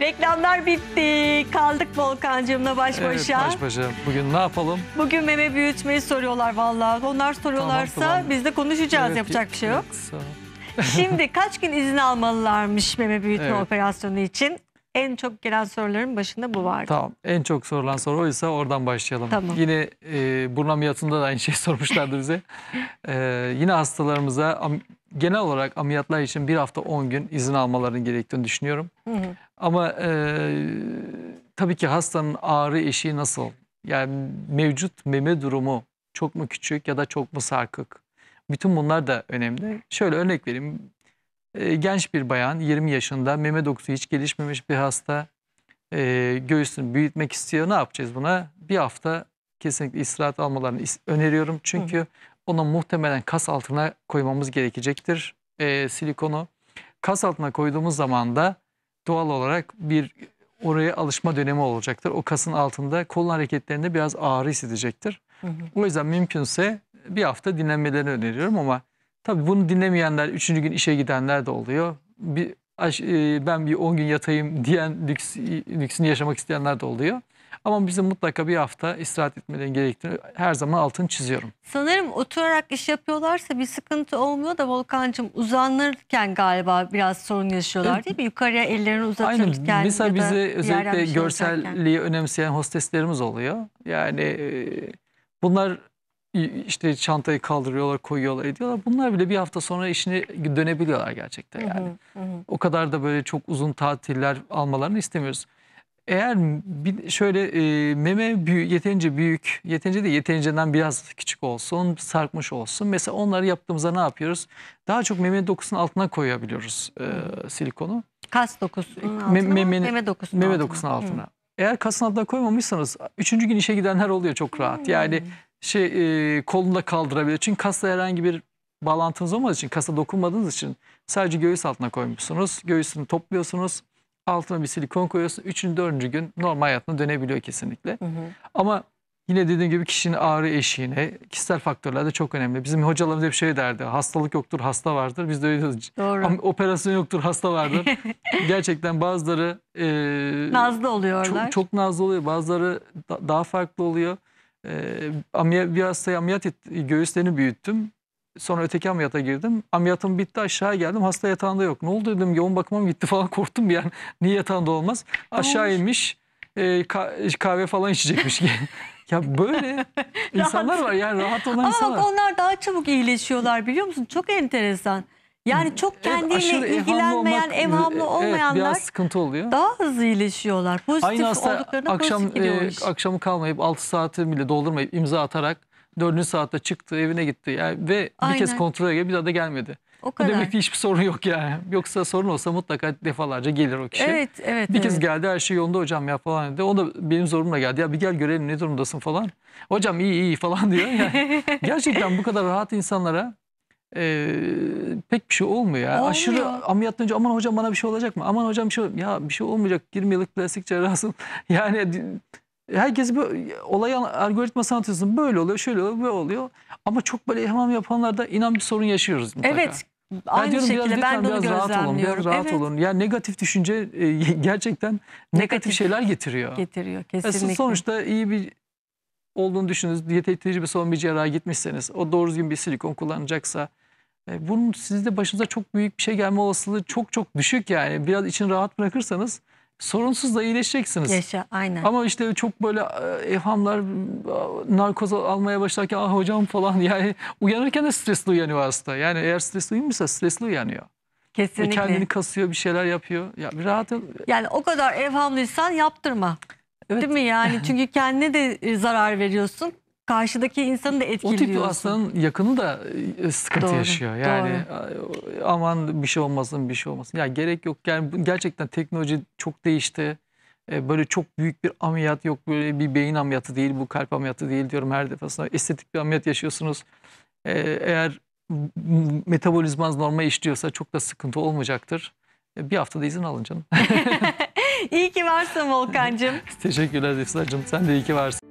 Reklamlar bitti. Kaldık Volkan'cığımla baş Evet başa. baş başa. Bugün ne yapalım? Bugün meme büyütmeyi soruyorlar vallahi. Onlar soruyorlarsa Tamam, tamam. biz de konuşacağız. Evet, Yapacak bir şey yok. yoksa- Şimdi kaç gün izin almalılarmış meme büyütme Evet. operasyonu için? En çok gelen soruların başında bu vardı. Tamam. En çok sorulan soru oysa oradan başlayalım. Tamam. Yine e, burun ameliyatında da aynı şey sormuşlardı bize. E, yine hastalarımıza genel olarak ameliyatlar için bir hafta 10 gün izin almalarını gerektiğini düşünüyorum. Hı hı. Ama e, tabii ki hastanın ağrı eşiği nasıl? Yani mevcut meme durumu çok mu küçük ya da çok mu sarkık? Bütün bunlar da önemli. Şöyle örnek vereyim. E, genç bir bayan 20 yaşında meme dokusu hiç gelişmemiş bir hasta. E, göğsünü büyütmek istiyor. Ne yapacağız buna? Bir hafta kesinlikle istirahat almalarını öneriyorum. Çünkü ona muhtemelen kas altına koymamız gerekecektir e, silikonu. Kas altına koyduğumuz zaman da doğal olarak bir oraya alışma dönemi olacaktır. O kasın altında kolun hareketlerinde biraz ağrı hissedecektir. Hı hı. O yüzden mümkünse bir hafta dinlenmelerini öneriyorum ama tabii bunu dinlemeyenler, üçüncü gün işe gidenler de oluyor. Bir, e, ben bir 10 gün yatayım diyen lüks, lüksünü yaşamak isteyenler de oluyor. Ama bizim mutlaka bir hafta istirahat etmeleri gerektiğini her zaman altını çiziyorum. Sanırım oturarak iş yapıyorlarsa bir sıkıntı olmuyor da Volkan'cığım uzanırken galiba biraz sorun yaşıyorlar değil mi? Yukarıya ellerini uzatırken Aynen. Mesela bir yerden özellikle şey görselliği önemseyen hosteslerimiz oluyor. Yani e, bunlar işte çantayı kaldırıyorlar, koyuyorlar, ediyorlar. Bunlar bile bir hafta sonra işine dönebiliyorlar gerçekten yani. hı, hı hı. O kadar da böyle çok uzun tatiller almalarını istemiyoruz. Eğer bir şöyle e, meme büyü, yeterince büyük, yeterince de yeterinceden biraz küçük olsun, sarkmış olsun. Mesela onları yaptığımızda ne yapıyoruz? Daha çok meme dokusunun altına koyabiliyoruz e, silikonu. Kas dokusunun Me- altına mı? memenin- meme dokusunun Meme altına. dokusunun altına. Eğer kasın altına koymamışsanız üçüncü gün işe gidenler oluyor çok rahat. Yani şey e, kolunda kaldırabilir. Çünkü kasla herhangi bir bağlantınız olmadığı için, kasa dokunmadığınız için sadece göğüs altına koymuşsunuz. Göğsünü topluyorsunuz. Altına bir silikon koyuyorsunuz. Üçüncü, dördüncü gün normal hayatına dönebiliyor kesinlikle. Hı hı. Ama yine dediğim gibi kişinin ağrı eşiğine, kişisel faktörler de çok önemli. Bizim hocalarımız hep şey derdi. Hastalık yoktur, hasta vardır. Biz de öyle diyoruz. Doğru. Am- Operasyon yoktur, hasta vardır. Gerçekten bazıları e, Nazlı oluyorlar. çok, çok nazlı oluyor. Bazıları da- daha farklı oluyor. Ee, ameliyat, bir hastayı ameliyat et, göğüslerini büyüttüm. Sonra öteki ameliyata girdim. Ameliyatım bitti aşağı geldim. Hasta yatağında yok. Ne oldu dedim yoğun bakıma mı gitti falan korktum an. Niye yatağında olmaz? Aşağı olmuş? inmiş. e, ka- kahve falan içecekmiş. ya böyle insanlar var yani rahat olan Ama insanlar. bak onlar daha çabuk iyileşiyorlar biliyor musun? Çok enteresan. Yani çok Evet, kendiyle evhamlı ilgilenmeyen, evhamlı evet, olmayanlar biraz sıkıntı oluyor. daha hızlı iyileşiyorlar. Pozitif Aynı hasta olduklarında akşam pozitif gidiyor e, akşamı kalmayıp 6 saati bile doldurmayıp imza atarak 4. saatte çıktı evine gitti. Yani ve bir kez Aynen. kontrole gelip bir daha da gelmedi. o Bu kadar. demek ki hiçbir sorun yok yani. Yoksa sorun olsa mutlaka defalarca gelir o kişi. Evet, evet. Bir kez evet. geldi her şey yolunda hocam ya falan dedi. O da benim zorumla geldi. Ya bir gel görelim ne durumdasın falan. Hocam iyi iyi falan diyor. Yani gerçekten bu kadar rahat insanlara e, pek bir şey olmuyor. ya. Olmuyor. Aşırı ameliyattan önce aman hocam bana bir şey olacak mı? Aman hocam bir şey Ya bir şey olmayacak 20 yıllık plastik cerrahsın. Yani herkes bir olay algoritması anlatıyorsun. Böyle oluyor, şöyle oluyor, böyle oluyor. Ama çok böyle ihmam yapanlarda inan bir sorun yaşıyoruz mutlaka. Evet. Ben Aynı diyorum şekilde biraz, ben de onu biraz rahat olun, biraz rahat evet. olun. Yani negatif düşünce e, gerçekten negatif, Negatif. şeyler getiriyor. Getiriyor kesinlikle. sonuçta iyi bir olduğunu düşününüz. Diyet tecrübesi olan bir cerraha gitmişseniz, o doğru düzgün bir silikon kullanacaksa e, bunun sizde başınıza çok büyük bir şey gelme olasılığı çok çok düşük yani. Biraz için rahat bırakırsanız sorunsuz da iyileşeceksiniz. Yaşa aynen. Ama işte çok böyle e, evhamlar, e, narkoz almaya başlarken ah hocam falan yani uyanırken de stresli uyanıyor hasta. Yani eğer stresli uyumuşsa stresli uyanıyor. Ve kesinlikle. kendini kasıyor bir şeyler yapıyor. Ya bir rahat ol- Yani o kadar evhamlıysan yaptırma. Evet. Değil mi yani? Çünkü kendine de e, zarar veriyorsun. Karşıdaki insanı da O etkiliyorsun. tip hastanın yakını da e, sıkıntı Doğru, yaşıyor. Yani a- aman bir şey olmasın bir şey olmasın. Ya gerek yok. Yani gerçekten teknoloji çok değişti. E, Böyle çok büyük bir ameliyat yok. Böyle bir beyin ameliyatı değil bu kalp ameliyatı değil diyorum her defasında. Estetik bir ameliyat yaşıyorsunuz. E, Eğer metabolizmanız normal işliyorsa çok da sıkıntı olmayacaktır. E, Bir haftada izin alın canım. İyi ki varsın Volkan'cığım. Teşekkürler Esra'cığım. Sen de iyi ki varsın.